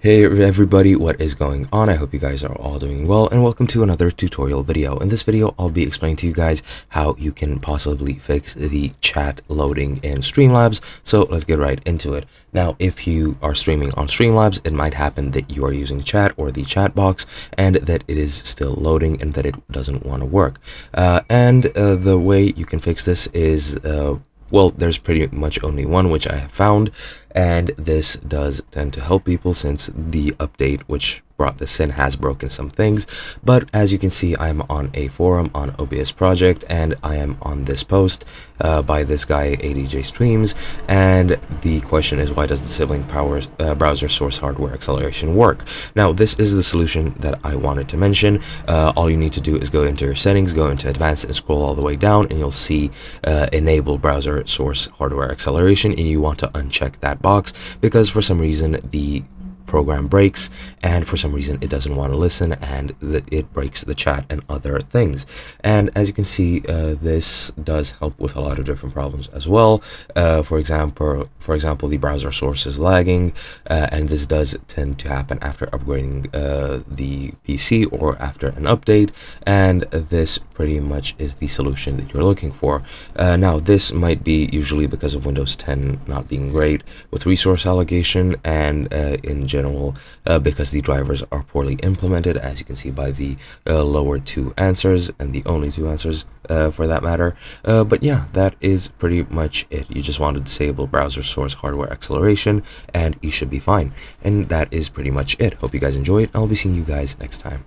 Hey everybody, what is going on? I hope you guys are all doing well and welcome to another tutorial video. In this video, I'll be explaining to you guys how you can possibly fix the chat loading in Streamlabs. So let's get right into it. Now, if you are streaming on Streamlabs, it might happen that you are using chat or the chat box and that it is still loading and that it doesn't want to work. Uh, and uh, the way you can fix this is uh, well, there's pretty much only one which I have found, and this does tend to help people since the update which brought this in has broken some things. But as you can see i'm on a forum on obs project and i am on this post uh, by this guy adj streams. And the question is why does the sibling power uh, browser source hardware acceleration work? Now this is the solution that i wanted to mention. Uh, all you need to do is go into your settings go into advanced and scroll all the way down and you'll see uh, enable browser source hardware acceleration and you want to uncheck that box because for some reason the program breaks and for some reason it doesn't want to listen and that it breaks the chat and other things. And as you can see uh, this does help with a lot of different problems as well. Uh, for example for example the browser source is lagging uh, and this does tend to happen after upgrading uh, the PC or after an update. And this pretty much is the solution that you're looking for. Uh, now this might be usually because of Windows 10 not being great with resource allocation and uh, in general uh, because the drivers are poorly implemented as you can see by the uh, lower two answers and the only two answers uh, for that matter. Uh, but yeah that is pretty much it. You just want to disable browser source hardware acceleration and you should be fine. And that is pretty much it. Hope you guys enjoyed i'll be seeing you guys next time